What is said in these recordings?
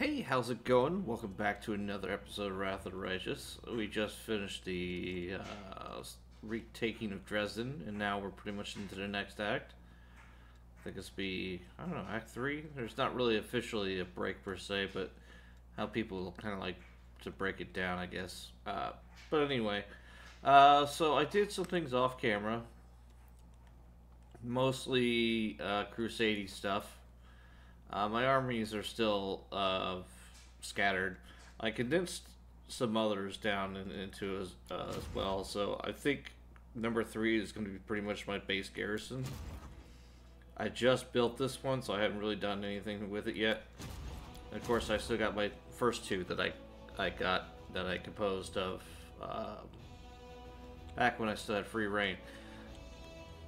Hey, how's it going? Welcome back to another episode of Wrath of the Righteous. We just finished the uh, retaking of Drezen, and now we're pretty much into the next act. I think it's be, I don't know, Act 3? There's not really officially a break per se, but how people kind of like to break it down, I guess. Uh, but anyway, uh, so I did some things off camera. Mostly uh, crusading stuff. Uh, my armies are still uh, scattered. I condensed some others down in, into as, uh, as well, so I think number three is going to be pretty much my base garrison. I just built this one, so I haven't really done anything with it yet. And of course, I still got my first two that I I got that I composed of um, back when I still had free reign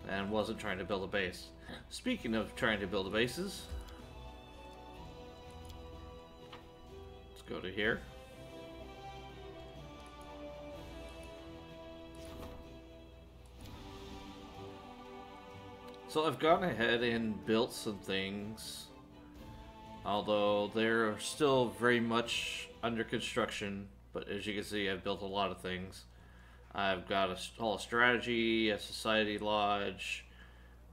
and wasn't trying to build a base. Speaking of trying to build bases, go to here. So I've gone ahead and built some things, although they're still very much under construction, but as you can see I've built a lot of things. I've got a Hall of Strategy, a Society Lodge,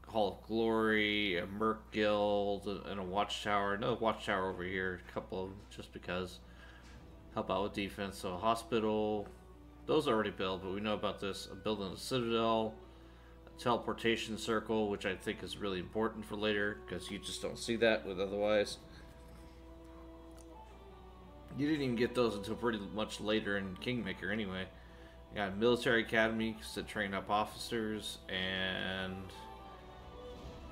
Hall of Glory, a Merc Guild, and a Watchtower. Another Watchtower over here, a couple of them, just because help out with defense. So hospital, those are already built, but we know about this. I'm building a citadel, a teleportation circle, which I think is really important for later because you just don't see that with otherwise. You didn't even get those until pretty much later in Kingmaker anyway. You got military academy to train up officers and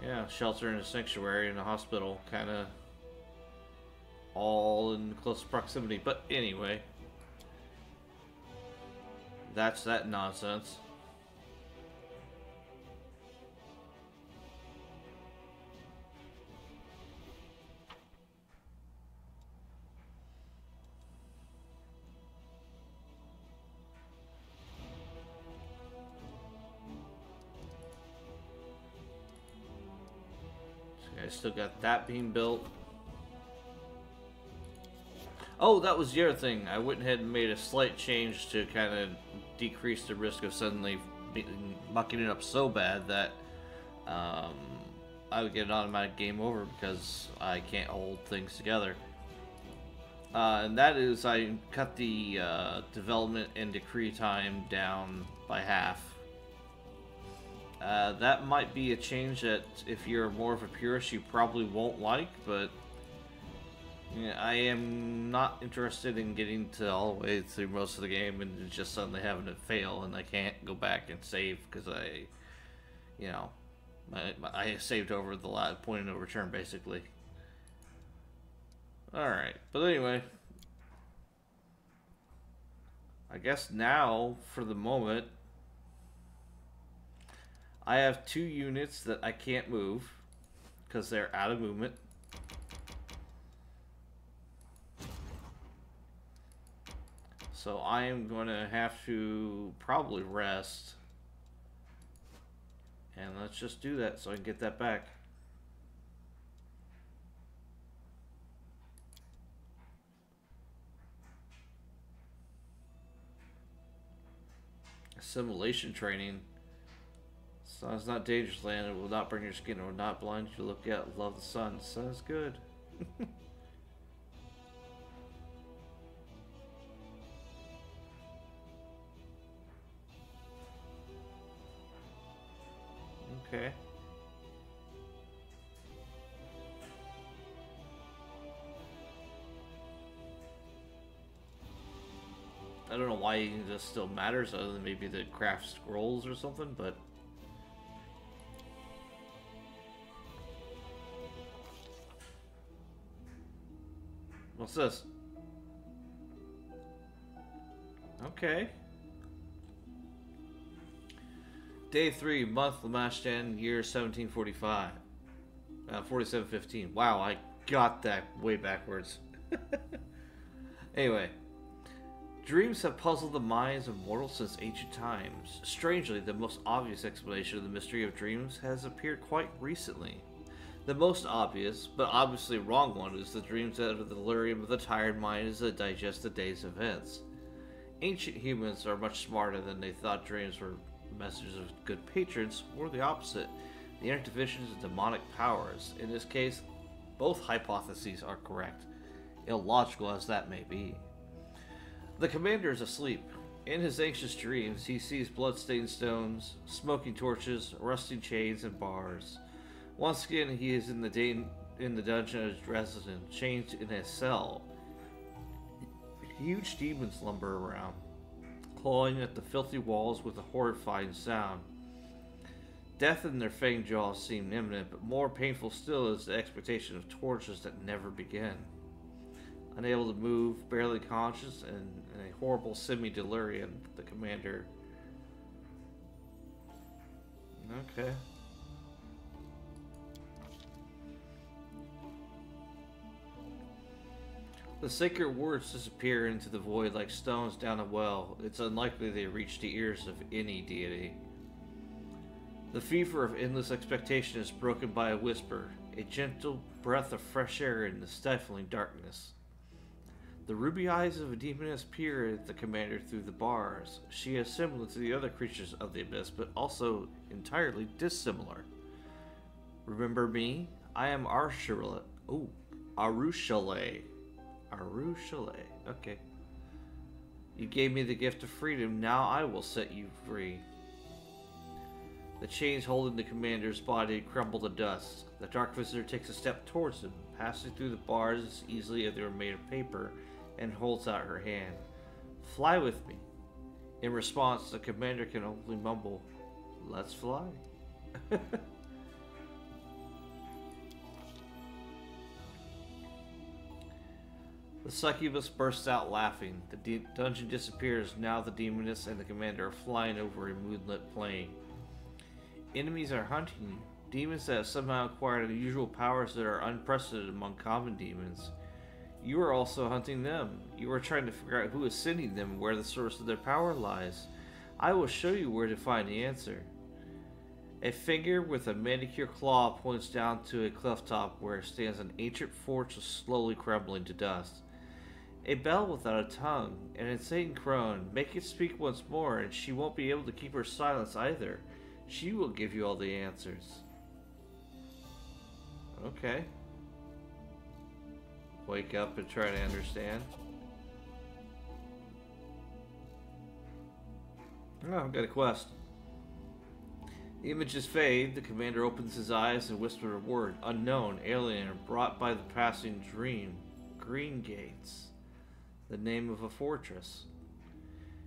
yeah, shelter and a sanctuary and a hospital kind of all in close proximity. But anyway, that's that nonsense. I still got that being built. Oh, that was the other thing. I went ahead and made a slight change to kind of decrease the risk of suddenly mucking it up so bad that um, I would get an automatic game over because I can't hold things together. Uh, and that is, I cut the uh, development and decree time down by half. Uh, that might be a change that, if you're more of a purist, you probably won't like, but yeah, I am not interested in getting to all the way through most of the game and just suddenly having it fail and I can't go back and save because I, you know, I, I saved over the last point of no return basically. Alright, but anyway, I guess now, for the moment, I have two units that I can't move because they're out of movement. So I am going to have to probably rest. And let's just do that so I can get that back. Assimilation training. Sun is not dangerous land. It will not burn your skin. It will not blind you look at. Love the sun. Sun is good. Okay. I don't know why this still matters other than maybe the craft scrolls or something, but... What's this? Okay. Day 3, month Lamashtan, year 1745. Uh, 4715. Wow, I got that way backwards. anyway. Dreams have puzzled the minds of mortals since ancient times. Strangely, the most obvious explanation of the mystery of dreams has appeared quite recently. The most obvious, but obviously wrong one, is the dreams out of the delirium of the tired mind as it digests the day's events. Ancient humans are much smarter than they thought dreams were messages of good patrons, or the opposite. The inner divisions of demonic powers. In this case, both hypotheses are correct, illogical as that may be. The commander is asleep. In his anxious dreams, he sees blood-stained stones, smoking torches, rusting chains, and bars. Once again, he is in the da- in the dungeon of his residence, chained in his cell. Huge demons lumber around, clawing at the filthy walls with a horrifying sound. Death in their fanged jaws seemed imminent, but more painful still is the expectation of tortures that never begin. Unable to move, barely conscious, and in a horrible semi-delirium, the commander... Okay. The sacred words disappear into the void like stones down a well. It's unlikely they reach the ears of any deity. The fever of endless expectation is broken by a whisper, a gentle breath of fresh air in the stifling darkness. The ruby eyes of a demoness peer at the commander through the bars. She is similar to the other creatures of the abyss, but also entirely dissimilar. Remember me? I am Arshale. Oh, Arueshalae. Arueshalae. Okay. You gave me the gift of freedom. Now I will set you free. The chains holding the commander's body crumble to dust. The dark visitor takes a step towards him, passing through the bars as easily as they were made of paper, and holds out her hand. Fly with me. In response, the commander can only mumble, Let's fly. The succubus bursts out laughing. The dungeon disappears. Now the demoness and the commander are flying over a moonlit plain. Enemies are hunting you. Demons that have somehow acquired unusual powers that are unprecedented among common demons. You are also hunting them. You are trying to figure out who is sending them and where the source of their power lies. I will show you where to find the answer. A finger with a manicured claw points down to a cliff top where stands an ancient fortress slowly crumbling to dust. A bell without a tongue, an insane crone. Make it speak once more, and she won't be able to keep her silence either. She will give you all the answers. Okay. Wake up and try to understand. Oh, I've got a quest. The images fade, the commander opens his eyes and whispers a word. Unknown, alien, brought by the passing dream. Green Gates. The name of a fortress.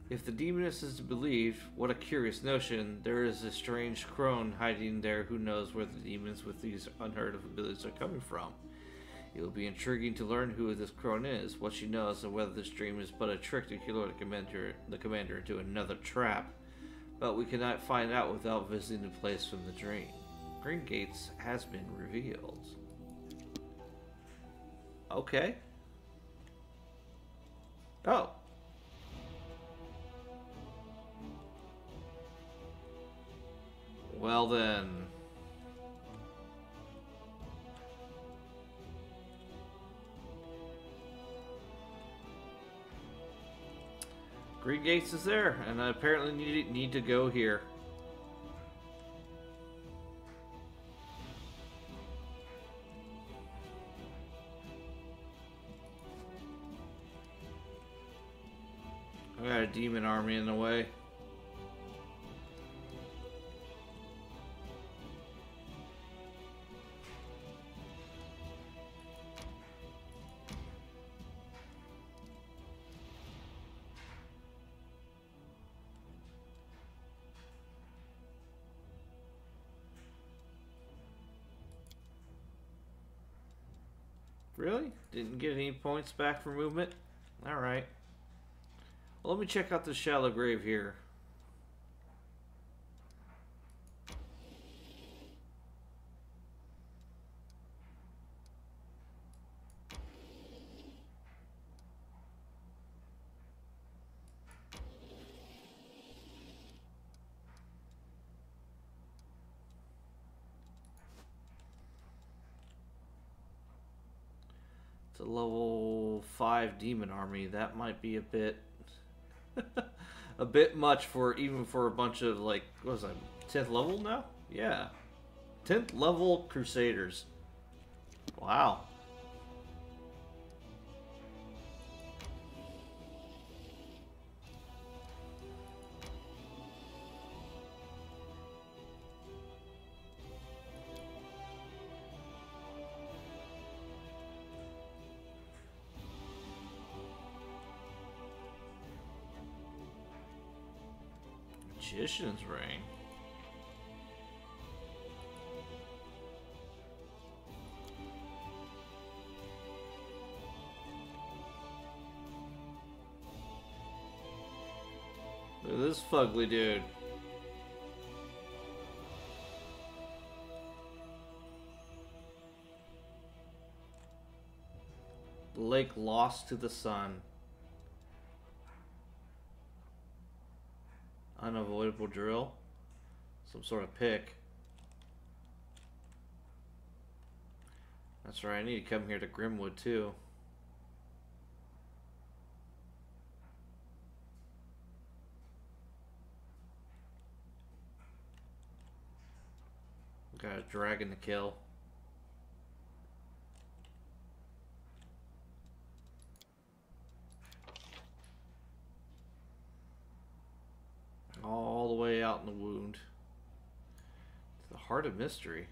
If the demoness is to believe, what a curious notion, there is a strange crone hiding there who knows where the demons with these unheard of abilities are coming from. It will be intriguing to learn who this crone is, what she knows, and whether this dream is but a trick to lure the commander, the commander into another trap. But we cannot find out without visiting the place from the dream. Green Gates has been revealed. Okay. Oh. Well then. Green Gates is there, and I apparently need, need to go here. Got a demon army in the way. Really? Didn't get any points back for movement? Alright. Let me check out the shallow grave here. It's a level 5 demon army. That might be a bit a bit much for even for a bunch of, like, what was I, 10th level now? Yeah. 10th level Crusaders. Wow. Magician's Ring. Look at this fugly dude. Lake lost to the sun. Unavoidable drill. Some sort of pick. That's right, I need to come here to Grimwood too. Got a dragon to kill. All the way out in the wound. the heart of mystery.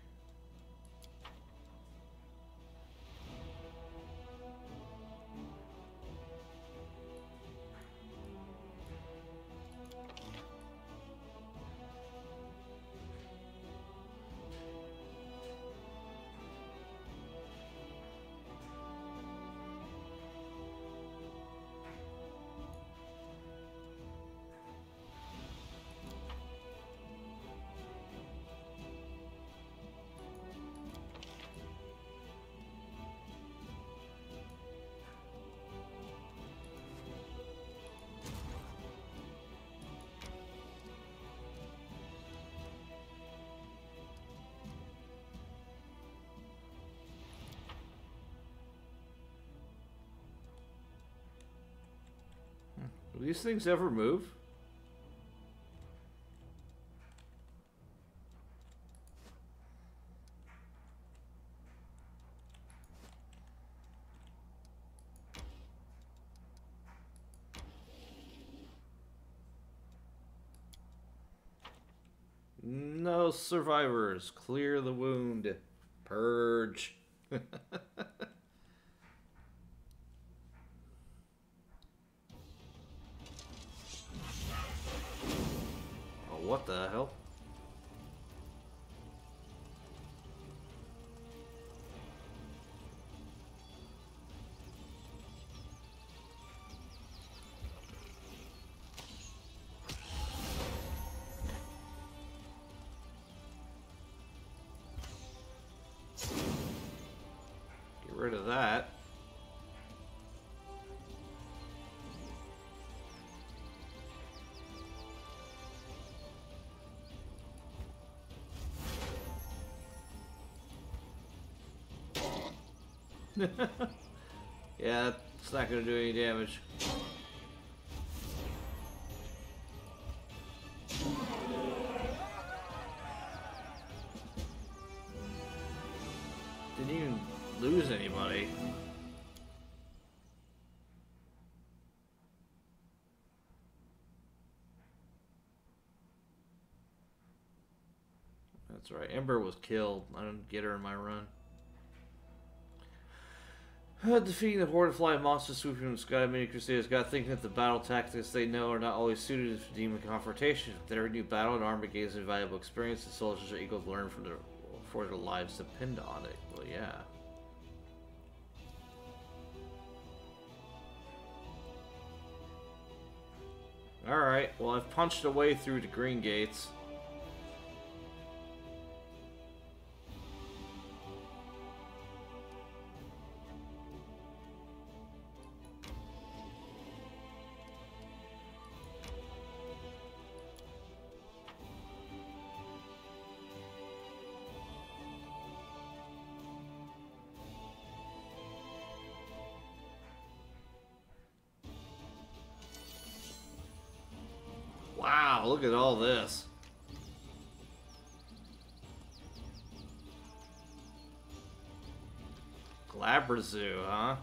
Do these things ever move? No survivors. Clear the wound. Purge. the hell? yeah, it's not going to do any damage. Didn't even lose anybody. That's right. Ember was killed. I didn't get her in my run. Defeating the horde of flying monsters swooping from the sky, many crusaders got thinking that the battle tactics they know are not always suited to demon confrontation. With every new battle, an army gains a valuable experience, and soldiers are eager to learn from their, for their lives depend on it. Well, yeah. Alright, well I've punched a way through the green gates. Glabrezu, huh?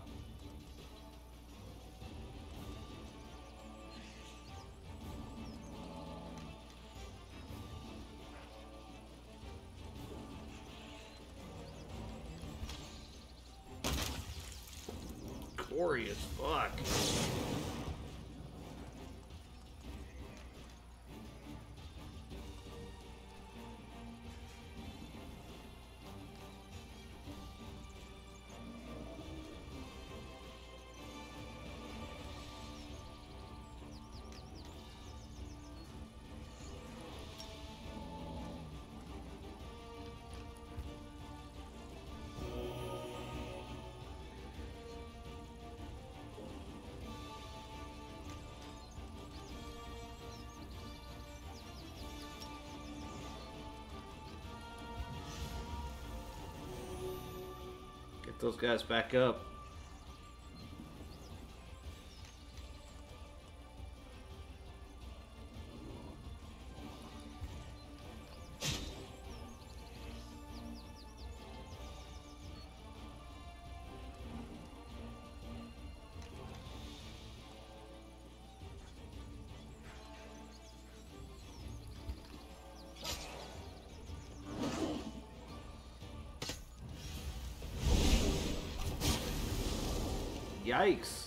Get those guys back up. Yikes.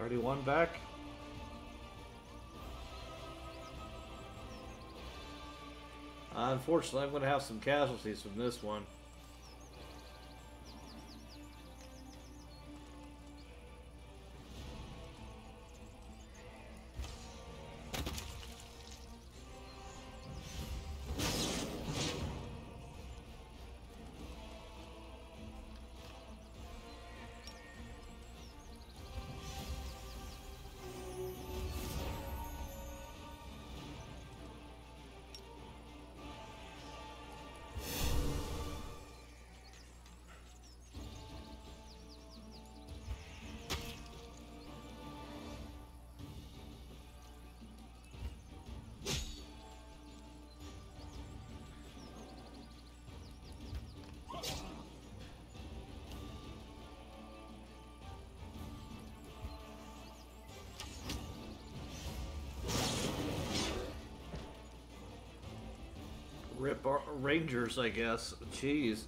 Already one back. Unfortunately, I'm going to have some casualties from this one. Rip Rangers, I guess. Jeez.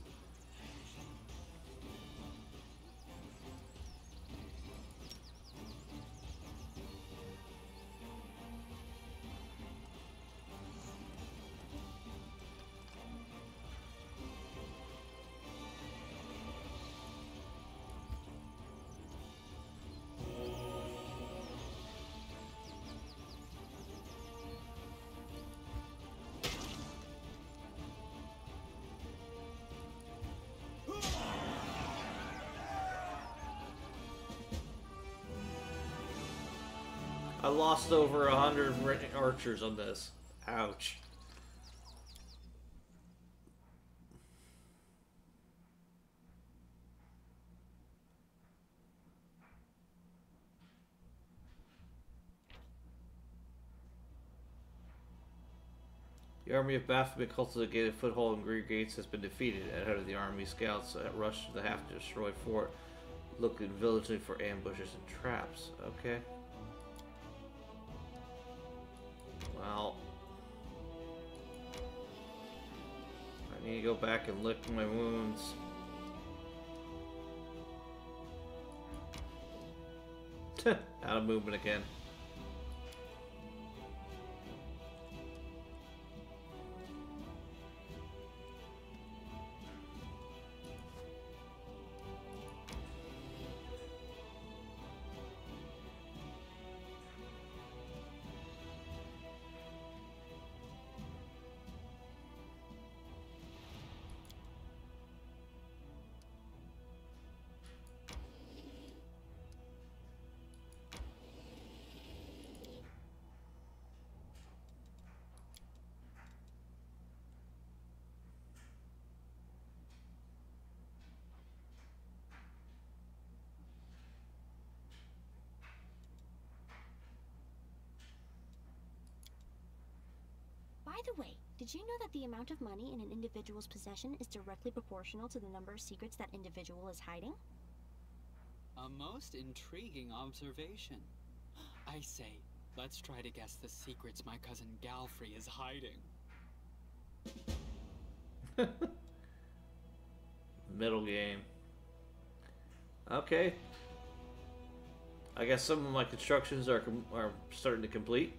Lost over a hundred archers on this. Ouch. The army of Baphomet cultivated foothold in Green Gates has been defeated. Ahead of the army, scouts rush to the half-destroyed fort, looking vigilantly for ambushes and traps. Okay. Need to go back and lick my wounds. Out of movement again. The way, did you know that the amount of money in an individual's possession is directly proportional to the number of secrets that individual is hiding? A most intriguing observation. I say, let's try to guess the secrets my cousin Galfrey is hiding. Middle game. Okay. I guess some of my constructions are com- are starting to complete.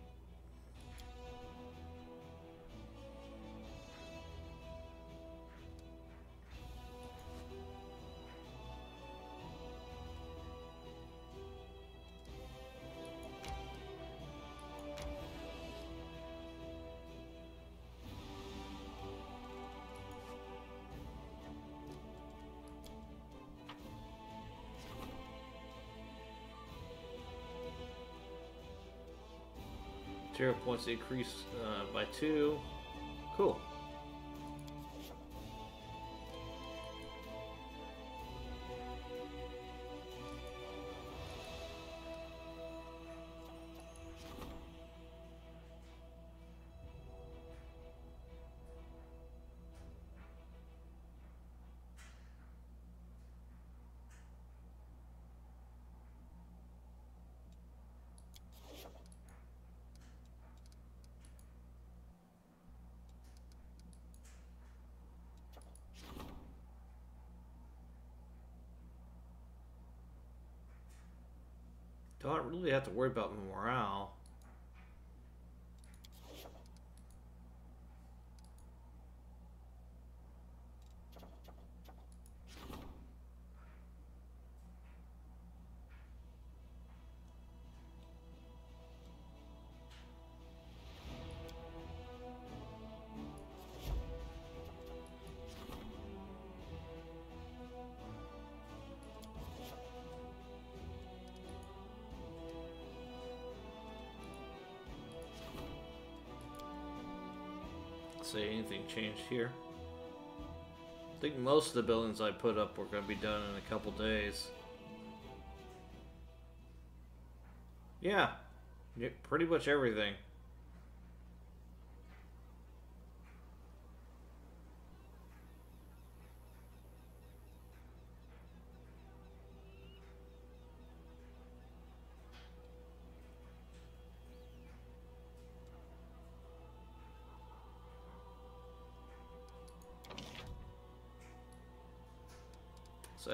Zero points increase uh, by two. Cool. I don't really have to worry about morale. Changed here? I think most of the buildings I put up were going to be done in a couple days. Yeah, pretty much everything.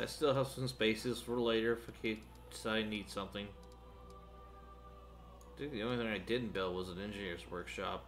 Still have some spaces for later if case I need something. I think the only thing I didn't build was an engineer's workshop.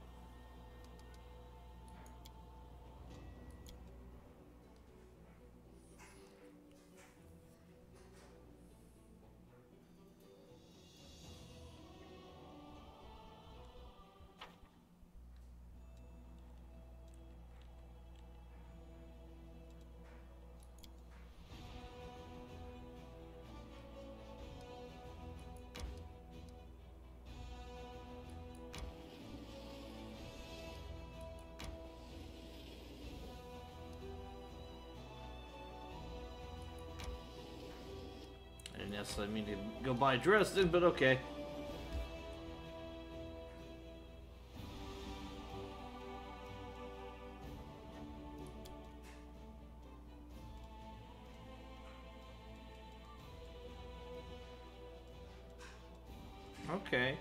I mean to go buy Drezen, but okay. Okay.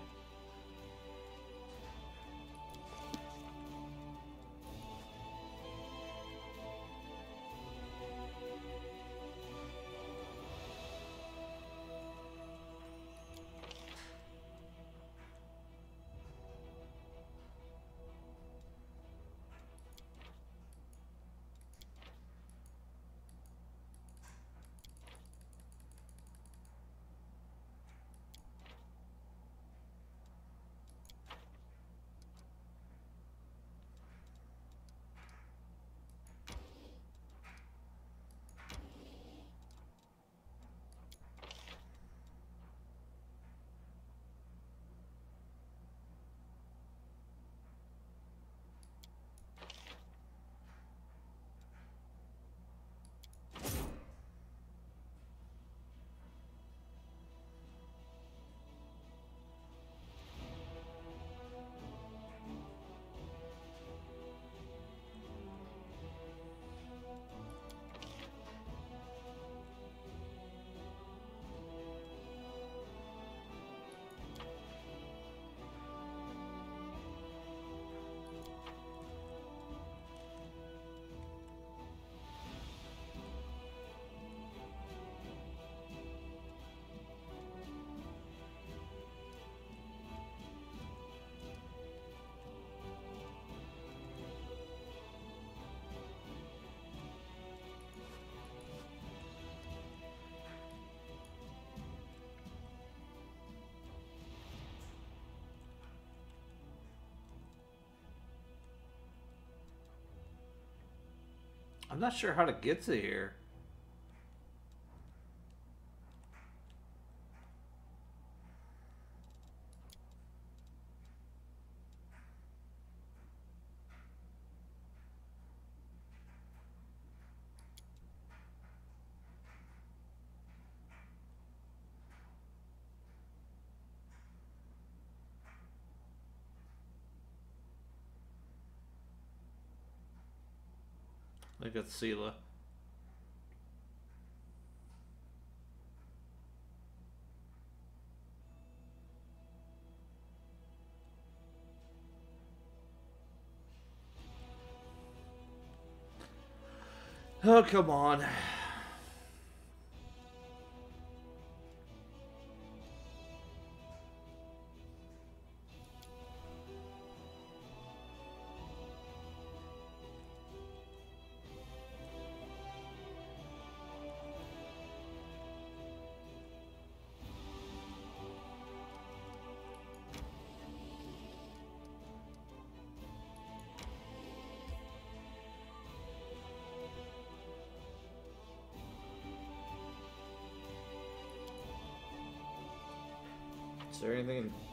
I'm not sure how to get to here. That's Seelah. Oh, come on.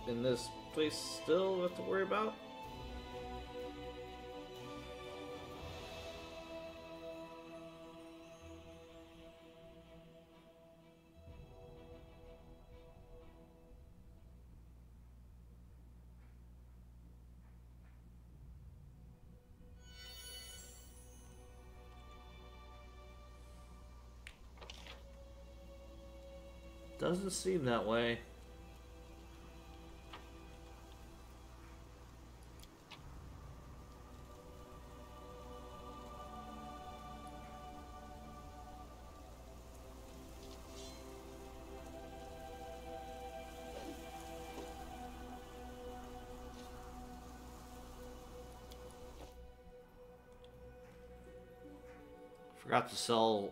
In, this place still have to worry about? Doesn't seem that way. Forgot to sell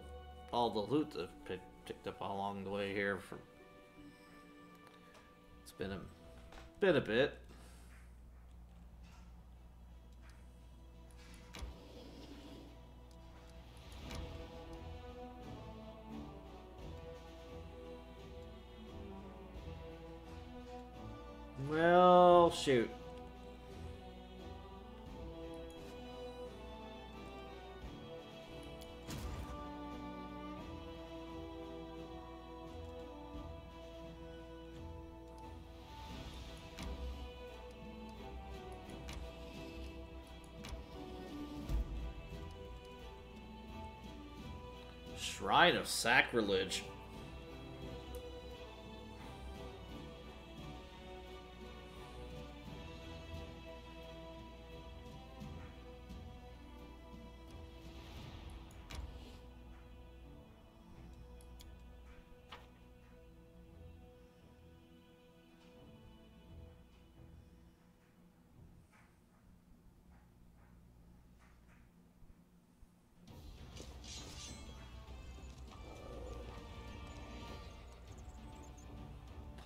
all the loot that I picked up along the way here. For it's been a been a bit. Of Sacrilege.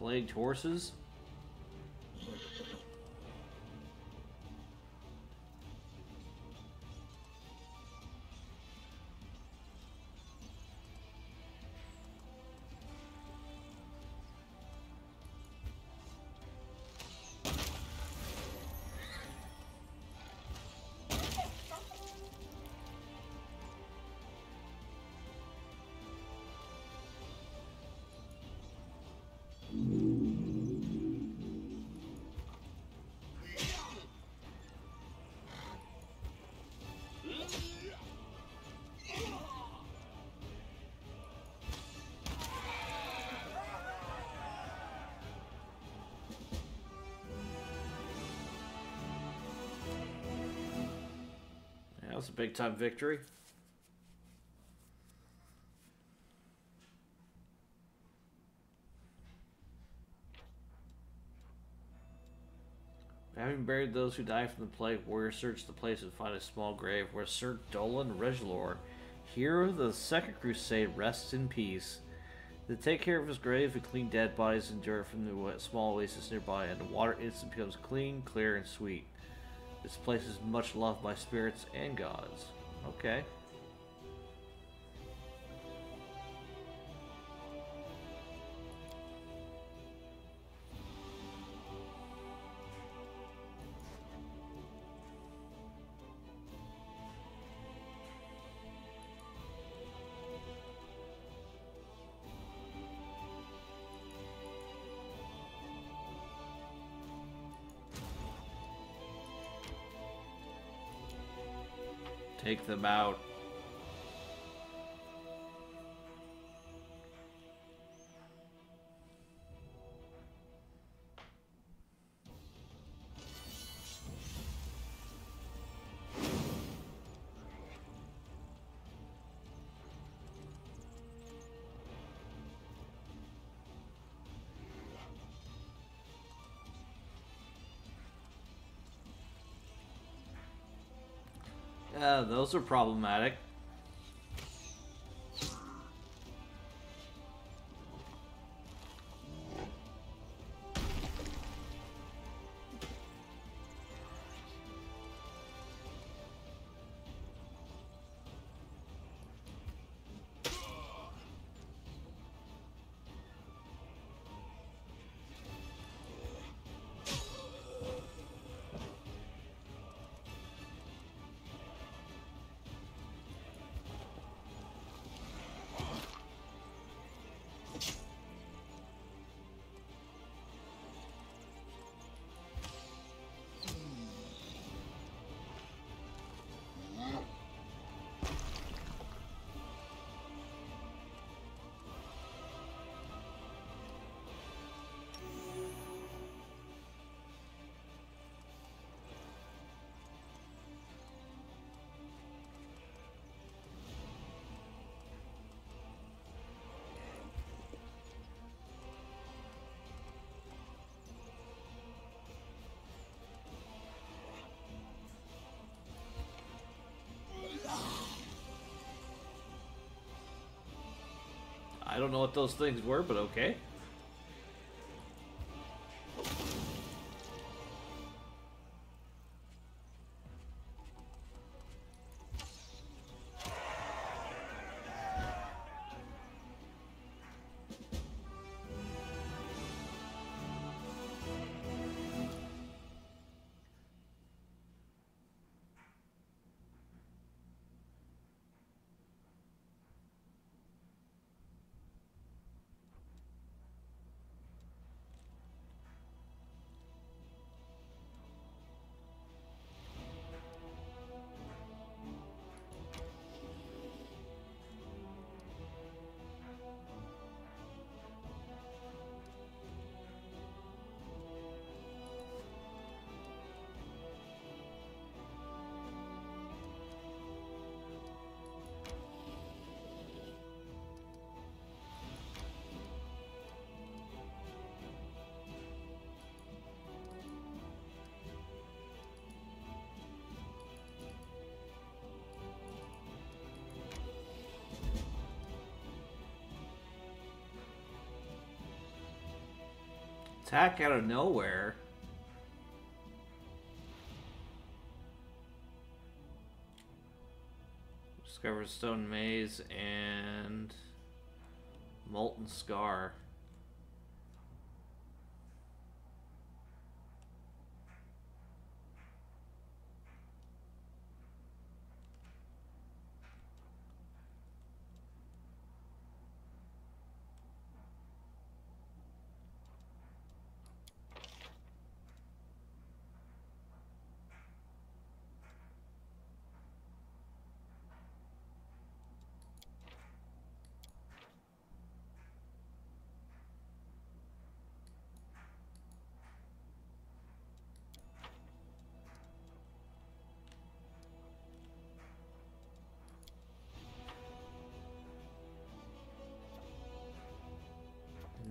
Plagued horses. A big time victory. Having buried those who died from the plague, warriors search the place and find a small grave where Sir Dolan Regelor, hero of the Second Crusade, rests in peace. They take care of his grave and clean dead bodies and dirt from the small oasis nearby, and the water instantly becomes clean, clear, and sweet. This place is much loved by spirits and gods. Okay. Take Yeah, those are problematic. I don't know what those things were, but okay. Attack out of nowhere. Discover Stone Maze and Molten Scar.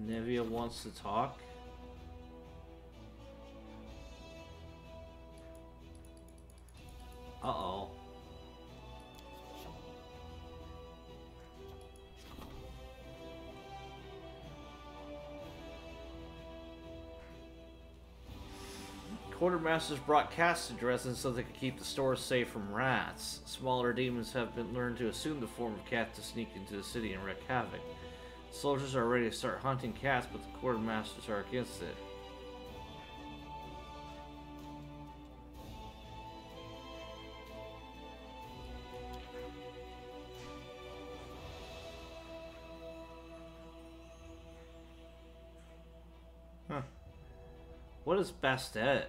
Nevia wants to talk. Uh-oh. Quartermasters brought cats to Drezen so they could keep the stores safe from rats. Smaller demons have been learned to assume the form of cat to sneak into the city and wreak havoc. Soldiers are ready to start hunting cats, but the quartermasters are against it. Huh. What is Bastet?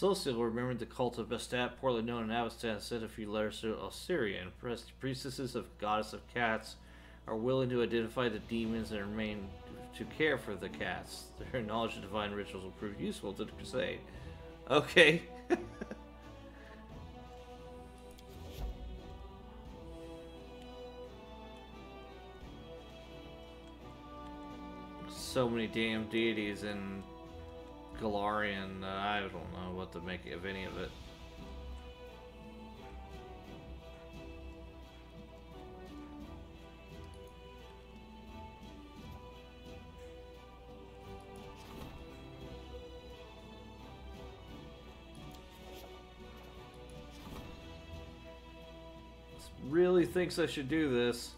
Sosiel remembered the cult of Bastet, poorly known in Avistan, and sent a few letters to Osirion. Priestesses of Goddess of Cats are willing to identify the demons and remain to care for the cats. Their knowledge of divine rituals will prove useful to the crusade. Okay. so many damn deities in Golarion, uh, I don't know what to make of any of it. Really thinks I should do this.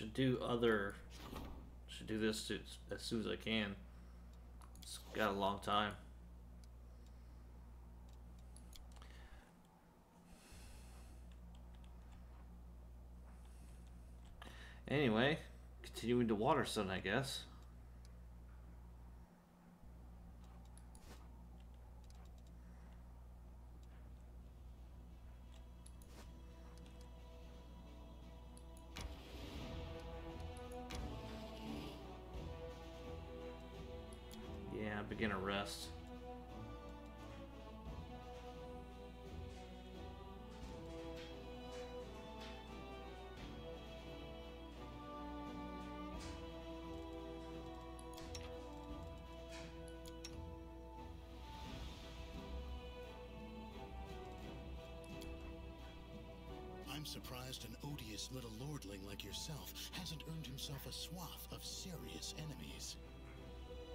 Should do other. Should do this as soon as I can. It's got a long time. Anyway, continuing to Waterstone, I guess. I'm surprised an odious little lordling like yourself hasn't earned himself a swath of serious enemies.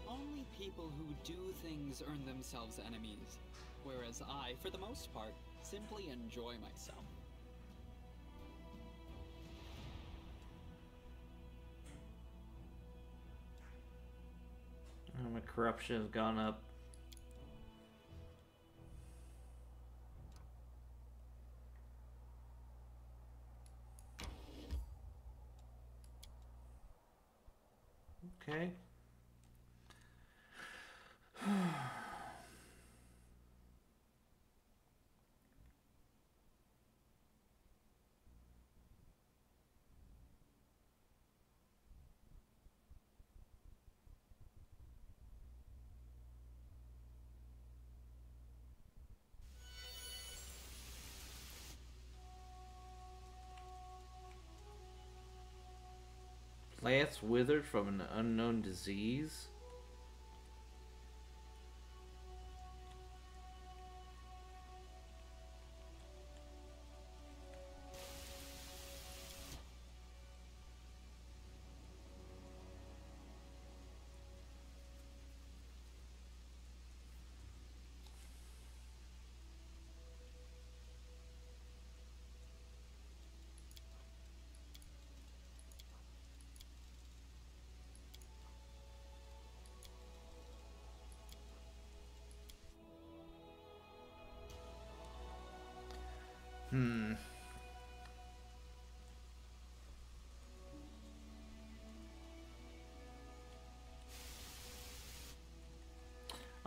Only people who do things earn themselves enemies, whereas I, for the most part, simply enjoy myself. Oh, my corruption has gone up. Plants withered from an unknown disease?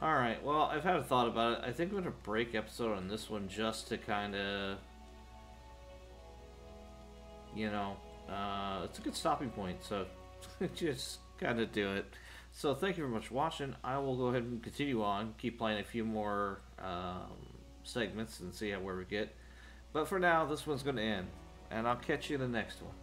Alright, well, I've had a thought about it. I think I'm going to break episode on this one just to kind of, you know, uh, it's a good stopping point, so just kind of do it. So thank you very much for watching. I will go ahead and continue on, keep playing a few more um, segments and see how where we get. But for now, this one's going to end, and I'll catch you in the next one.